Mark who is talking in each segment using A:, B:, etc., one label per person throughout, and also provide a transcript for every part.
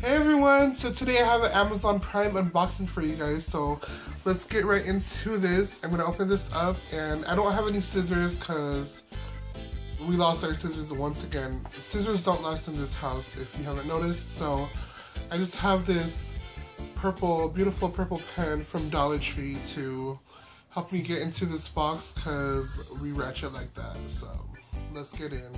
A: Hey everyone, so today I have an Amazon Prime unboxing for you guys, so let's get right into this. I'm going to open this up, and I don't have any scissors because we lost our scissors once again. Scissors don't last in this house if you haven't noticed, so I just have this purple, beautiful purple pen from Dollar Tree to help me get into this box because we ratchet like that, so let's get in.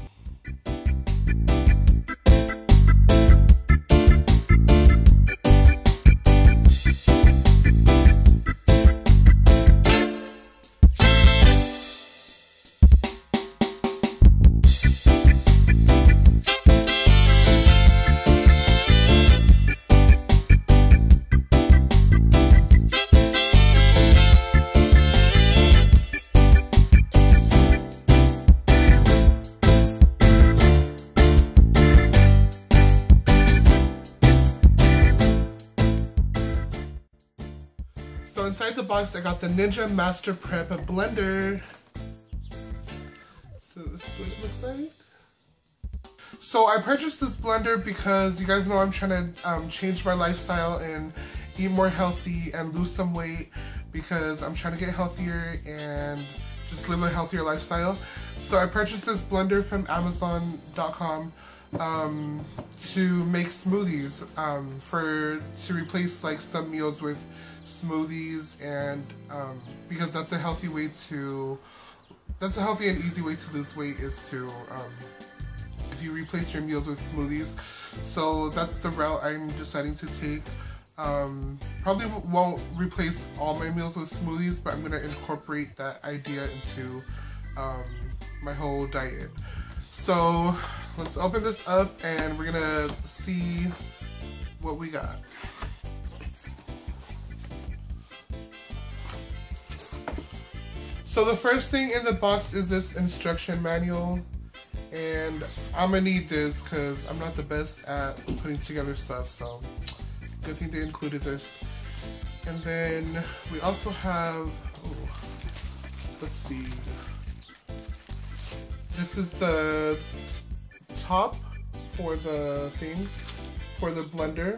A: Box, I got the Ninja Master Prep blender. So this is what it looks like. So I purchased this blender because you guys know I'm trying to um, change my lifestyle and eat more healthy and lose some weight because I'm trying to get healthier and just live a healthier lifestyle. So I purchased this blender from Amazon.com um, to make smoothies um, for to replace like some meals with smoothies and um, because that's a healthy way to that's a healthy and easy way to lose weight is to um, if you replace your meals with smoothies. So that's the route I'm deciding to take. Um, probably won't replace all my meals with smoothies but I'm gonna incorporate that idea into um, my whole diet. So let's open this up and we're gonna see what we got So the first thing in the box is this instruction manual. And I'm gonna need this because I'm not the best at putting together stuff, so good thing they included this. And then we also have, oh, let's see. This is the top for the thing, for the blender.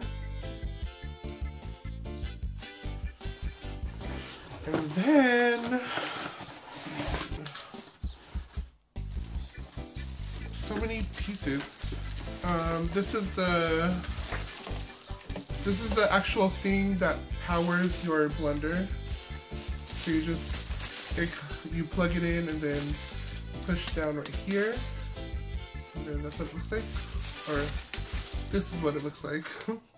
A: And then so many pieces. Um, this is the this is the actual thing that powers your blender. So you just it, you plug it in and then push down right here, and that's what it looks like. Or this is what it looks like.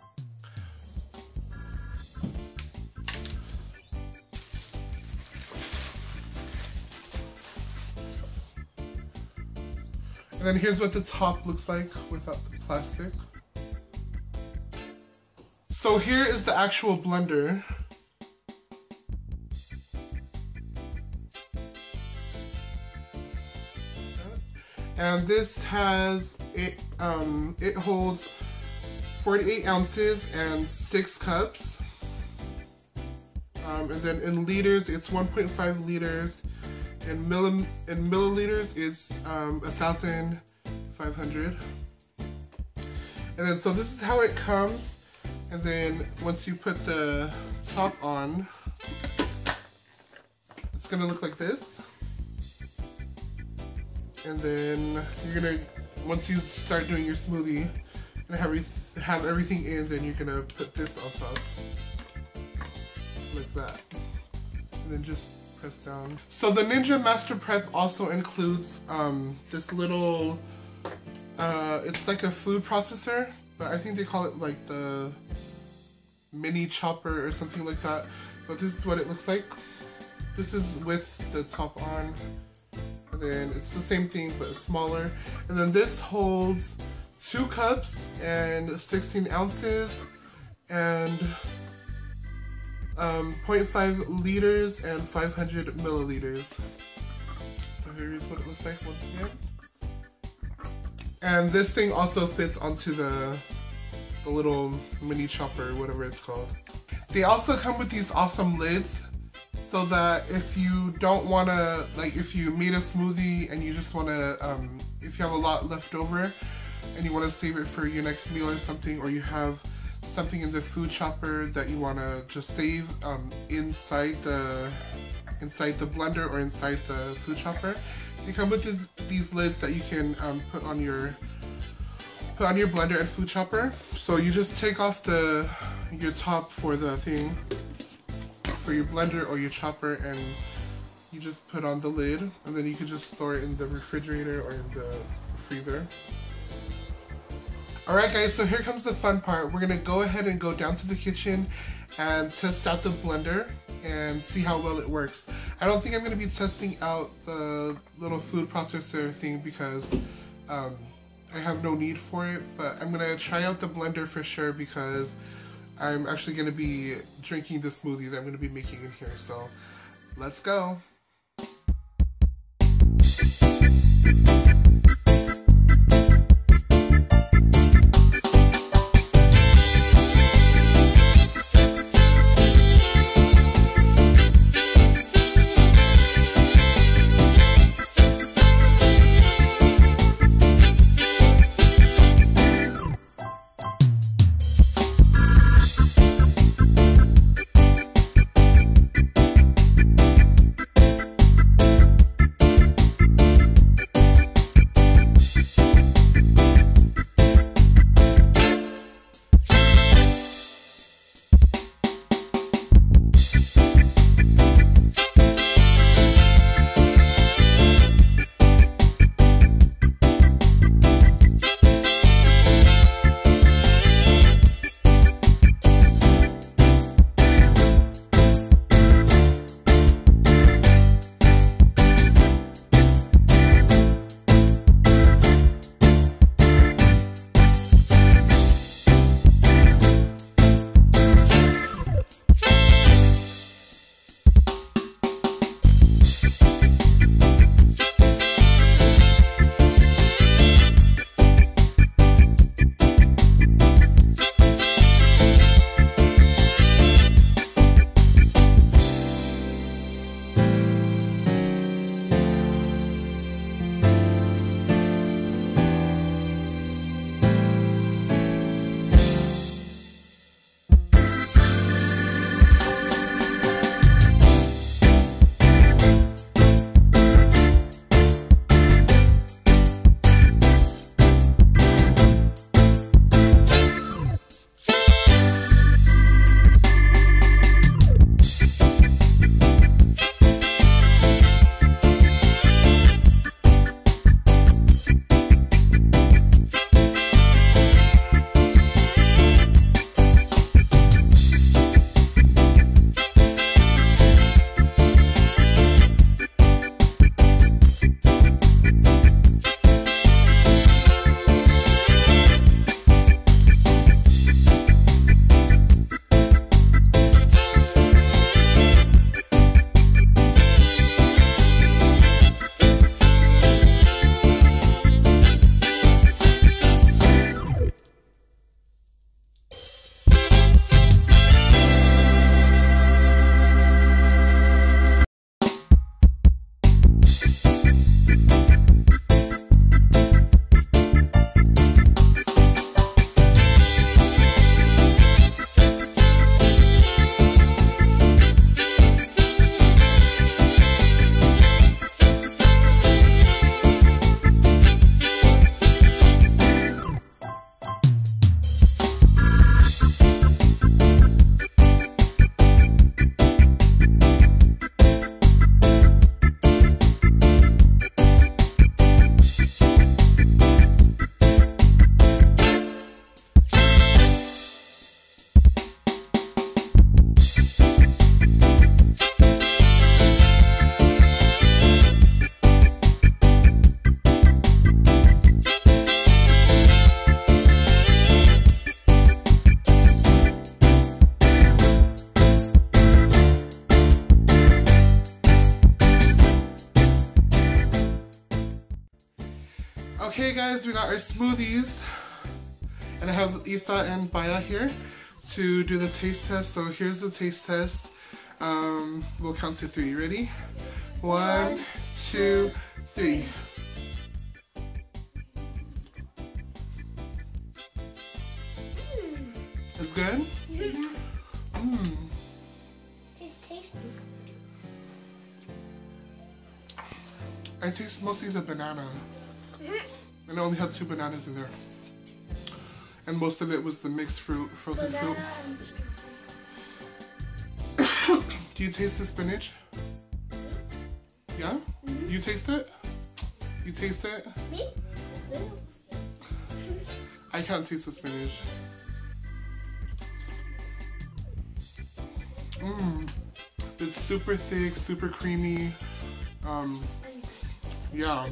A: And then here's what the top looks like without the plastic. So here is the actual blender. And this has, it, um, it holds 48 ounces and six cups. Um, and then in liters, it's 1.5 liters in, milli in milliliters, it's um, 1,500. And then, so this is how it comes. And then once you put the top on, it's gonna look like this. And then you're gonna, once you start doing your smoothie and have, have everything in, then you're gonna put this on top. Like that. And then just press down. So the Ninja Master Prep also includes um, this little, uh, it's like a food processor, but I think they call it like the mini chopper or something like that. But this is what it looks like. This is with the top on. And then it's the same thing but smaller. And then this holds two cups and 16 ounces and um, 0.5 liters and 500 milliliters. So here's what it looks like once again. And this thing also fits onto the, the little mini chopper, whatever it's called. They also come with these awesome lids so that if you don't want to, like if you made a smoothie and you just want to, um, if you have a lot left over and you want to save it for your next meal or something, or you have something in the food chopper that you want to just save um, inside the inside the blender or inside the food chopper. They come with this, these lids that you can um, put on your put on your blender and food chopper. So you just take off the your top for the thing for your blender or your chopper and you just put on the lid and then you can just store it in the refrigerator or in the freezer. Alright guys, so here comes the fun part. We're gonna go ahead and go down to the kitchen and test out the blender and see how well it works. I don't think I'm gonna be testing out the little food processor thing because um, I have no need for it, but I'm gonna try out the blender for sure because I'm actually gonna be drinking the smoothies I'm gonna be making in here, so let's go. Okay guys, we got our smoothies. And I have Isa and Baya here to do the taste test. So here's the taste test. Um, we'll count to three. Ready? One, two, three. Hmm. It's good? Hmm. Mmm.
B: It's tasty.
A: I taste mostly the banana. Mm-hmm. And I only had two bananas in there. And most of it was the mixed fruit, frozen fruit. Do you taste the spinach? Yeah? You taste it? You taste it?
B: Me?
A: I can't taste the spinach. Mmm. It's super thick, super creamy. Um, yeah.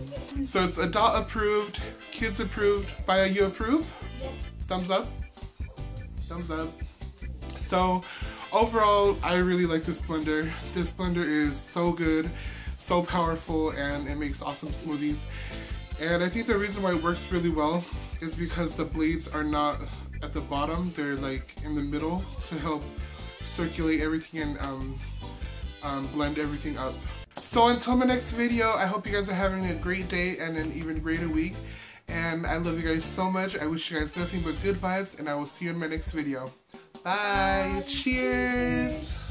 A: So it's adult approved, kids approved. Baya, you approve? Thumbs up? Thumbs up. So overall, I really like this blender. This blender is so good, so powerful, and it makes awesome smoothies. And I think the reason why it works really well is because the blades are not at the bottom, they're like in the middle to help circulate everything and um, um, blend everything up. So until my next video, I hope you guys are having a great day and an even greater week. And I love you guys so much. I wish you guys nothing but good vibes and I will see you in my next video. Bye. Cheers.